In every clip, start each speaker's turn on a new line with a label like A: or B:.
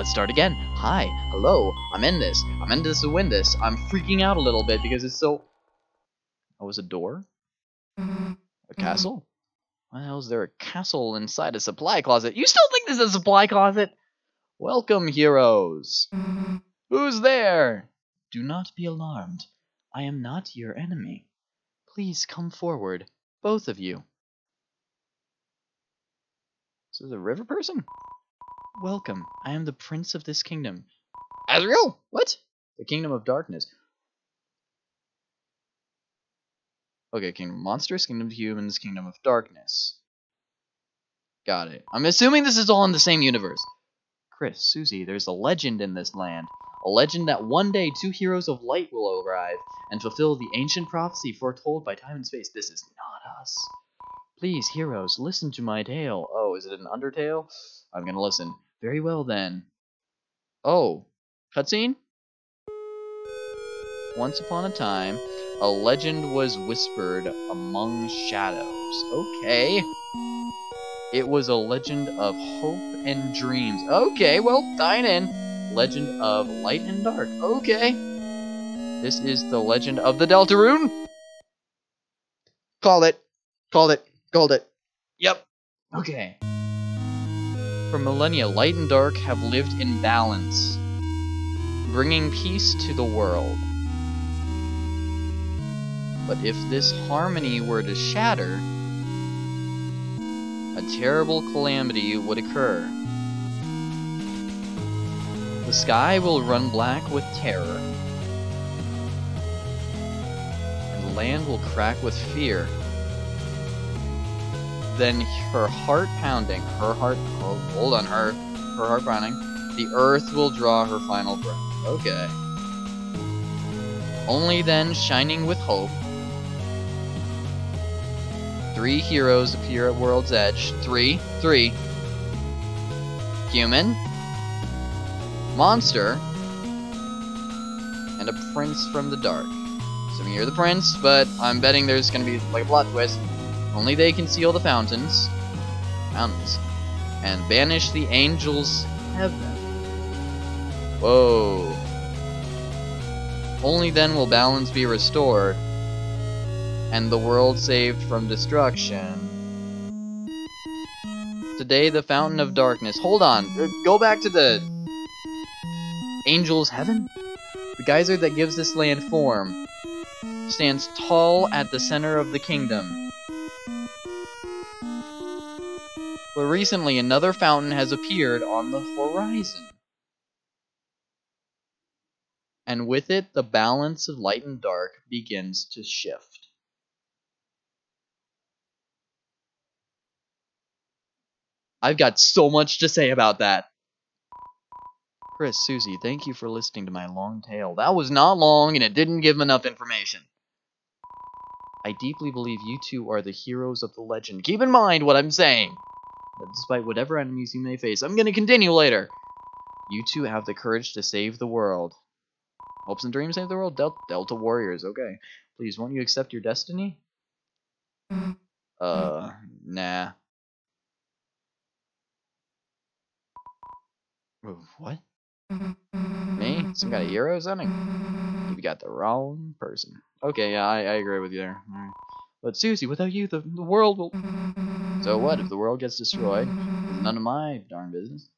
A: let's start again. Hi, hello, I'm in this. I'm in this to win this. I'm freaking out a little bit because it's so. Oh, was a door? A mm-hmm. castle? Why the hell is there a castle inside a supply closet? You still think this is a supply closet? Welcome, heroes. Mm-hmm. Who's there? Do not be alarmed. I am not your enemy. Please come forward, both of you. This is a river person? Welcome. I am the prince of this kingdom. Asriel? What? The kingdom of darkness. Okay, kingdom of monsters, kingdom of humans, kingdom of darkness. Got it. I'm assuming this is all in the same universe. Kris, Susie, there's a legend in this land. A legend that one day two heroes of light will arrive and fulfill the ancient prophecy foretold by time and space. This is not us. Please, heroes, listen to my tale. Oh, is it an Undertale? I'm gonna listen. Very well then. Oh, cutscene? Once upon a time, a legend was whispered among shadows. Okay. It was a legend of hope and dreams. Okay, well, dine in. Legend of light and dark. Okay. This is the legend of the Deltarune. Called it. Called it. Called it. Yep. Okay. For millennia, light and dark have lived in balance, bringing peace to the world. But if this harmony were to shatter, a terrible calamity would occur. The sky will run black with terror, and the land will crack with fear. Then her heart pounding, her heart, oh, hold on, her, her heart pounding, the earth will draw her final breath. Okay. Only then, shining with hope, three heroes appear at World's Edge. Three, three. Human, monster, and a prince from the dark. Assuming you're the prince, but I'm betting there's gonna be like a plot twist. Only they can seal the fountains, mountains, and banish the angels' heaven. Whoa. Only then will balance be restored, and the world saved from destruction. Today, the fountain of darkness. Hold on, uh, go back to the angels' heaven. The geyser that gives this land form stands tall at the center of the kingdom. But recently, another fountain has appeared on the horizon. And with it, the balance of light and dark begins to shift. I've got so much to say about that. Kris, Susie, thank you for listening to my long tale. That was not long and it didn't give enough information. I deeply believe you two are the heroes of the legend. Keep in mind what I'm saying. That despite whatever enemies you may face, I'm going to continue later. You two have the courage to save the world. Hopes and dreams save the world? Del Delta Warriors, okay. Please, won't you accept your destiny? Uh, nah. What? Me? Some kind of mm-hmm. hero or something? You got the wrong person. Okay, yeah, I, I agree with you there. But Susie, without you, the, the world will... So what, if the world gets destroyed? It's none of my darn business.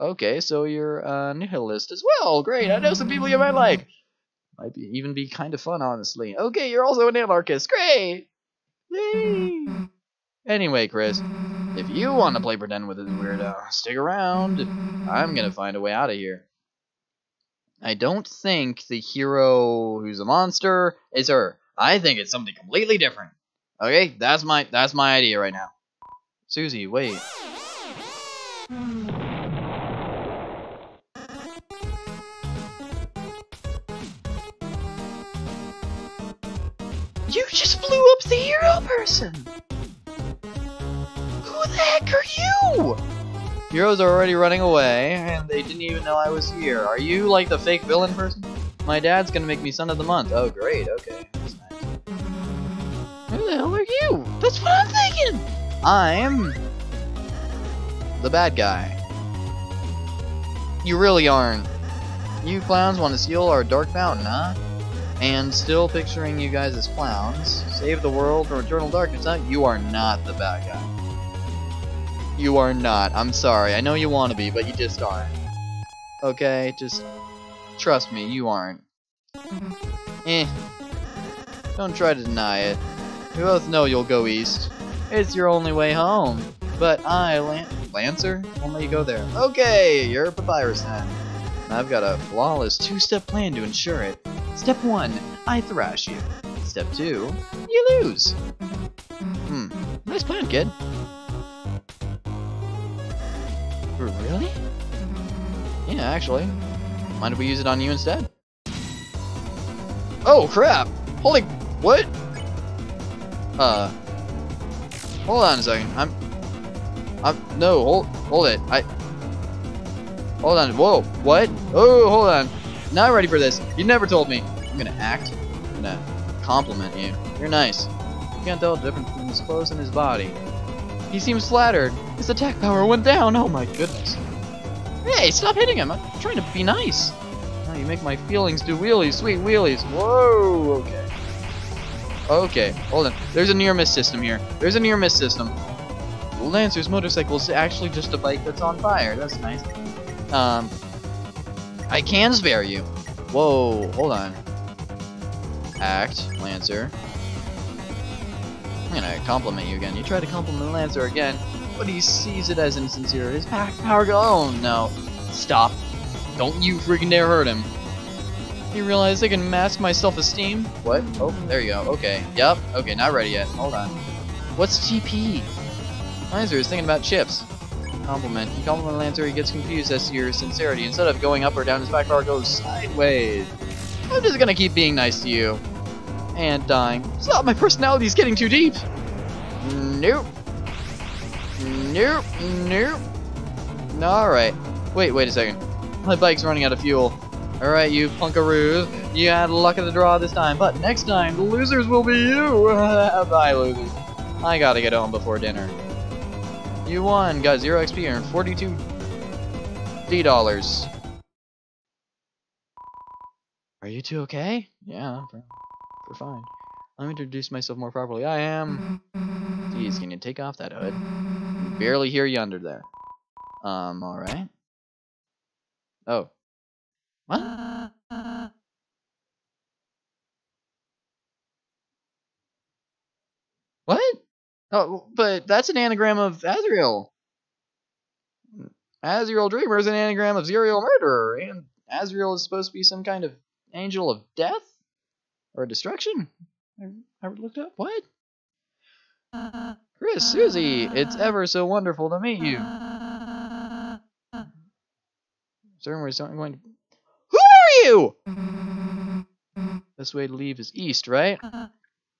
A: Okay, so you're a uh, nihilist as well. Great, I know some people you might like. Might be, even be kind of fun, honestly. Okay, you're also an anarchist. Great! Yay! Anyway, Kris, if you want to play pretend with this weirdo, stick around. I'm gonna find a way out of here. I don't think the hero who's a monster is her. I think it's something completely different. Okay, that's my that's my idea right now. Susie, wait. You just blew up the hero person. Who the heck are you? Heroes are already running away, and they didn't even know I was here. Are you like the fake villain person? My dad's gonna make me son of the month. Oh, great. Okay. That's nice. Who the hell are you? That's what I'm thinking. I'm the bad guy. You really aren't. You clowns want to steal our dark fountain, huh? And still picturing you guys as clowns. Save the world from eternal darkness, huh? You are not the bad guy. You are not. I'm sorry. I know you want to be, but you just aren't. Okay? Just trust me, you aren't. Eh. Don't try to deny it. We both know you'll go east. It's your only way home. But I, Lan Lancer, won't let you go there. Okay, you're a papyrus then. I've got a flawless two-step plan to ensure it. Step one, I thrash you. Step two, you lose. Hmm, nice plan, kid. Really? Yeah, actually. Mind if we use it on you instead? Oh, crap! Holy... What? Uh... Hold on a second. I'm... I'm... No, hold... Hold it. I... Hold on. Whoa. What? Oh, hold on. Not ready for this. You never told me. I'm gonna act. I'm gonna compliment you. You're nice. You can't tell the difference between his clothes and his body. He seems flattered. His attack power went down. Oh my goodness. Hey, stop hitting him. I'm trying to be nice. Oh, you make my feelings do wheelies, sweet wheelies. Whoa, okay. Okay, hold on. There's a near miss system here. There's a near miss system. Lancer's motorcycle is actually just a bike that's on fire. That's nice. Um, I can spare you. Whoa, hold on. Act, Lancer. I'm gonna compliment you again. You try to compliment Lancer again, but he sees it as insincere. His pack power go. Oh no! Stop! Don't you freaking dare hurt him. You realize I can mask my self-esteem? What? Oh, there you go. Okay. Yup. Okay, not ready yet. Hold on. What's TP? Lancer is thinking about chips. Compliment. You compliment Lancer, he gets confused as to your sincerity. Instead of going up or down, his back bar goes sideways. I'm just gonna keep being nice to you. And dying. Stop, my personality is getting too deep! Nope. Nope. Nope. Alright. Wait, wait a second. My bike's running out of fuel. Alright, you punkaroo. You had luck of the draw this time, but next time, the losers will be you! Bye, losers. I gotta get home before dinner. You won, got 0 XP and 42 D dollars. Are you two okay? Yeah, we're, fine. Let me introduce myself more properly. I am... Jeez, can you take off that hood? Barely hear you under there. Um, alright. Oh. What? What? Oh, but that's an anagram of Asriel. Asriel Dreemurr is an anagram of Zerial Murderer, and Azrael is supposed to be some kind of angel of death? Or destruction? I, I looked up. What? Kris, Susie, it's ever so wonderful to meet you. Certain we're going to... Who are you? Best way to leave is east, right?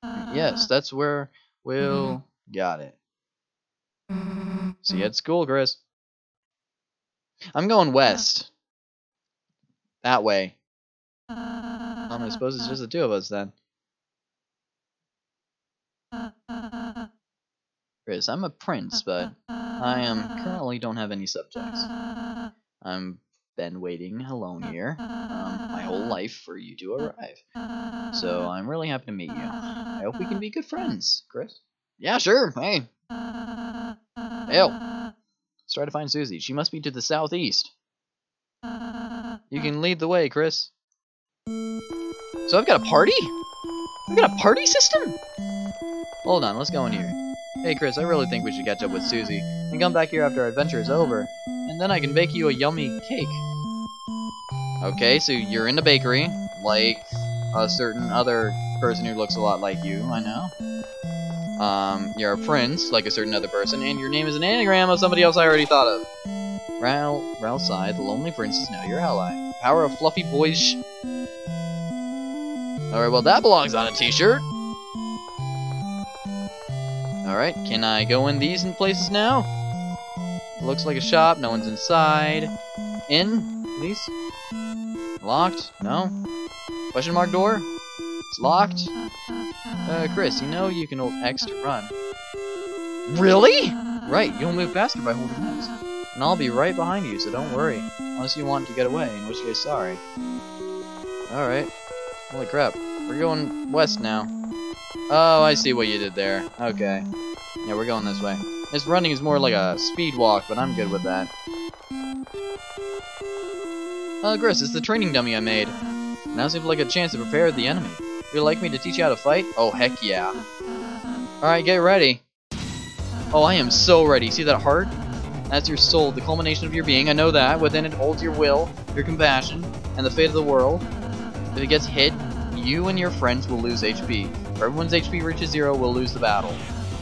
A: Yes, that's where we'll... Got it. See you at school, Kris. I'm going west. That way. Um, I suppose it's just the two of us then. Kris, I'm a prince, but I am currently don't have any subjects. I'm been waiting alone here um, my whole life for you to arrive. So I'm really happy to meet you. I hope we can be good friends, Kris. Yeah, sure. Hey. Hell. Let's try to find Susie. She must be to the southeast. You can lead the way, Kris. So I've got a party? I've got a party system? Hold on, let's go in here. Hey Kris, I really think we should catch up with Susie and come back here after our adventure is over, and then I can bake you a yummy cake. Okay, so you're in the bakery, like a certain other person who looks a lot like you, I know. Um, you're a prince, like a certain other person, and your name is an anagram of somebody else I already thought of. Ral, Ralsei, the lonely prince, is now your ally. Power of fluffy boys. Alright, well that belongs on a t-shirt. Alright, can I go in these in places now? Looks like a shop, no one's inside. In, please? Locked? No? Question mark door? It's locked? Uh, Kris, you know you can hold X to run. Really? Right, you'll move faster by holding X. and I'll be right behind you, so don't worry. Unless you want to get away, in which case, sorry. Alright. Holy crap. We're going west now. Oh, I see what you did there. Okay. Yeah, we're going this way. This running is more like a speed walk, but I'm good with that. Uh, Kris, it's the training dummy I made. Now seems like a chance to prepare the enemy. Would you like me to teach you how to fight? Oh, heck yeah. Alright, get ready. Oh, I am so ready. See that heart? That's your soul, the culmination of your being. I know that. Within it holds your will, your compassion, and the fate of the world. If it gets hit, you and your friends will lose HP. Everyone's HP reaches zero, we'll lose the battle.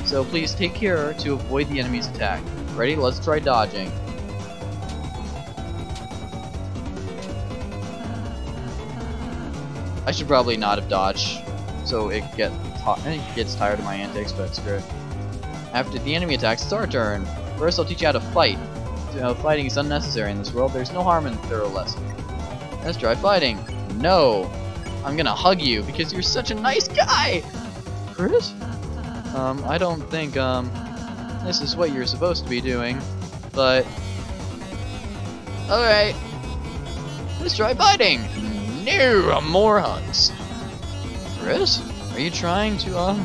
A: So please take care to avoid the enemy's attack. Ready? Let's try dodging. I should probably not have dodged, so it get eh, it gets tired of my antics, but screw it. After the enemy attacks, it's our turn. First, I'll teach you how to fight. You know, fighting is unnecessary in this world. There's no harm in thorough lesson. Let's try fighting. No, I'm gonna hug you because you're such a nice guy. Kris? Um, I don't think um this is what you're supposed to be doing, but all right. Let's try fighting. No, more hugs. Kris, are you trying to um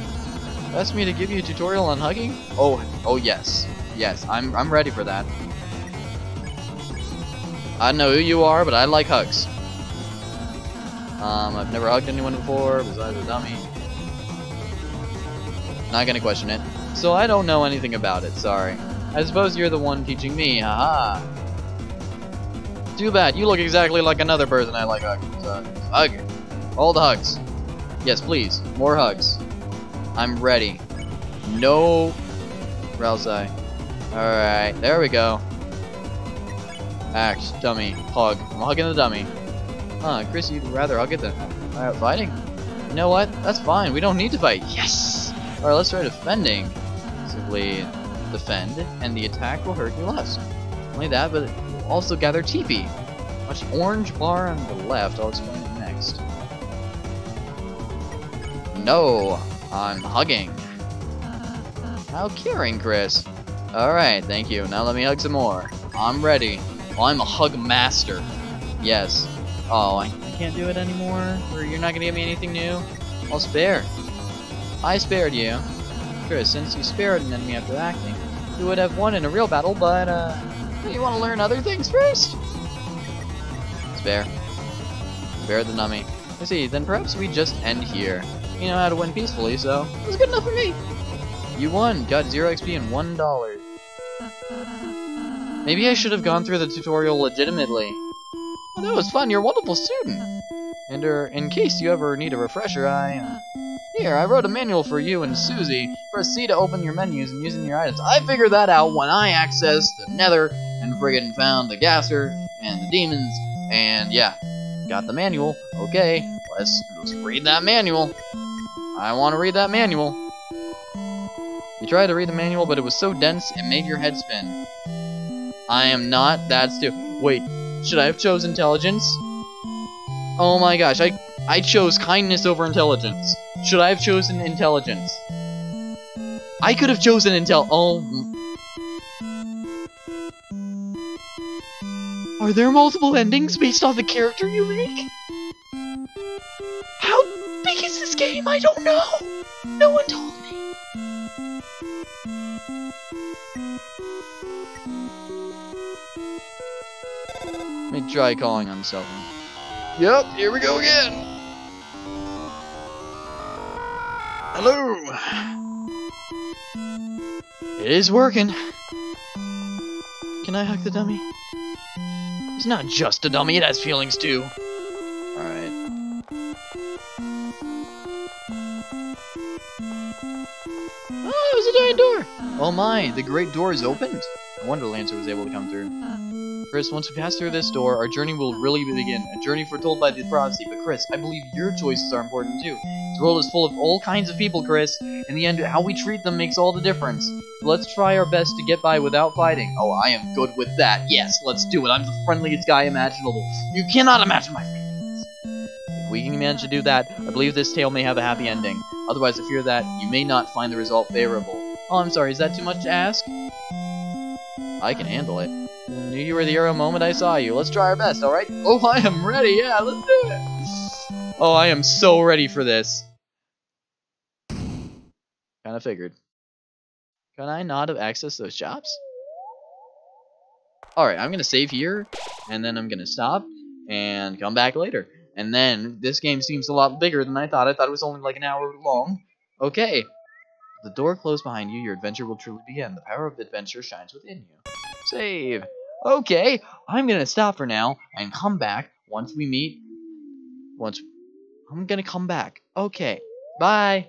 A: ask me to give you a tutorial on hugging? Oh, oh yes, yes, I'm I'm ready for that. I know who you are, but I like hugs. Um, I've never hugged anyone before besides a dummy. Not gonna question it. So I don't know anything about it, sorry. I suppose you're the one teaching me, haha. Too bad, you look exactly like another person I like hugging. So, hug. All the hugs. Yes, please. More hugs. I'm ready. No Ralsei. Alright, there we go. Act, dummy, hug. I'm hugging the dummy. Huh, Kris, you'd rather hug get than uh, fighting? You know what? That's fine. We don't need to fight. Yes! Alright, let's try defending. Simply defend, and the attack will hurt you less. Only that, but we'll also gather TP. Watch the orange bar on the left. I'll explain it next. No, I'm hugging. How caring, Kris. Alright, thank you. Now let me hug some more. I'm ready. Well, I'm a hug master. Yes. Oh, I, I can't do it anymore? Or you're not gonna give me anything new? I'll spare. I spared you. Kris, since you spared an enemy after acting, you would have won in a real battle, but, uh, you want to learn other things first? Spare. Spare the nummy. I see, then perhaps we just end here. You know how to win peacefully, so it's good enough for me. You won, got 0 XP and $1. Maybe I should have gone through the tutorial legitimately. Well, that was fun, you're a wonderful student. And uh, in case you ever need a refresher, I... Uh, here, I wrote a manual for you and Susie. Press C to open your menus and using your items. I figured that out when I accessed the nether and friggin' found the gasser and the demons. And yeah, got the manual. Okay, let's, let's read that manual. I want to read that manual. You tried to read the manual, but it was so dense it made your head spin. I am not that stupid. Wait, should I have chose intelligence? Oh my gosh, I I chose kindness over intelligence. Should I have chosen intelligence? I could have chosen intel- oh... Are there multiple endings based off the character you make? How big is this game? I don't know! No one told Try calling on the cell phone. Yep, here we go again! Hello! It is working. Can I hug the dummy? It's not just a dummy, it has feelings too. Alright. Oh, it was a giant door! Oh my, the great door is opened. No wonder Lancer was able to come through. Kris, once we pass through this door, our journey will really begin. A journey foretold by the prophecy. But Kris, I believe your choices are important too. This world is full of all kinds of people, Kris. In the end, how we treat them makes all the difference. Let's try our best to get by without fighting. Oh, I am good with that. Yes, let's do it. I'm the friendliest guy imaginable. You cannot imagine my feelings. If we can manage to do that, I believe this tale may have a happy ending. Otherwise, I fear that you may not find the result favorable. Oh, I'm sorry. Is that too much to ask? I can handle it. Knew you were the hero moment I saw you. Let's try our best, alright? Oh, I am ready. Yeah, let's do it. Oh, I am so ready for this. Kind of figured. Can I not have accessed those shops? Alright, I'm going to save here, and then I'm going to stop and come back later. And then, this game seems a lot bigger than I thought. I thought it was only like an hour long. Okay. The door closed behind you, your adventure will truly begin. The power of adventure shines within you. Save. Okay, I'm going to stop for now and come back once we meet. Once. I'm going to come back. Okay. Bye.